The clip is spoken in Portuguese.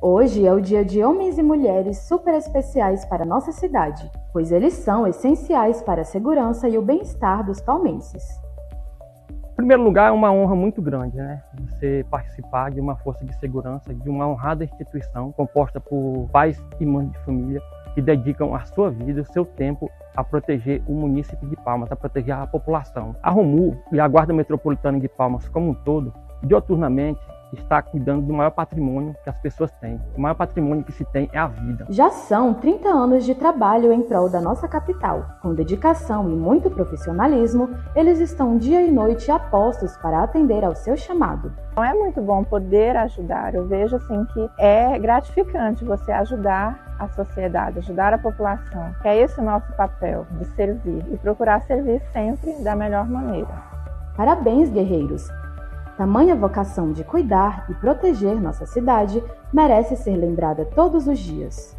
Hoje é o dia de homens e mulheres super especiais para nossa cidade, pois eles são essenciais para a segurança e o bem-estar dos palmenses. Em primeiro lugar, é uma honra muito grande, né? Você participar de uma força de segurança, de uma honrada instituição composta por pais e mães de família que dedicam a sua vida, o seu tempo a proteger o município de Palmas, a proteger a população. A Romu e a Guarda Metropolitana de Palmas como um todo, dioturnamente, está cuidando do maior patrimônio que as pessoas têm. O maior patrimônio que se tem é a vida. Já são 30 anos de trabalho em prol da nossa capital. Com dedicação e muito profissionalismo, eles estão dia e noite apostos para atender ao seu chamado. Não é muito bom poder ajudar. Eu vejo assim que é gratificante você ajudar a sociedade, ajudar a população. Que é esse o nosso papel de servir e procurar servir sempre da melhor maneira. Parabéns, guerreiros! Tamanha vocação de cuidar e proteger nossa cidade merece ser lembrada todos os dias.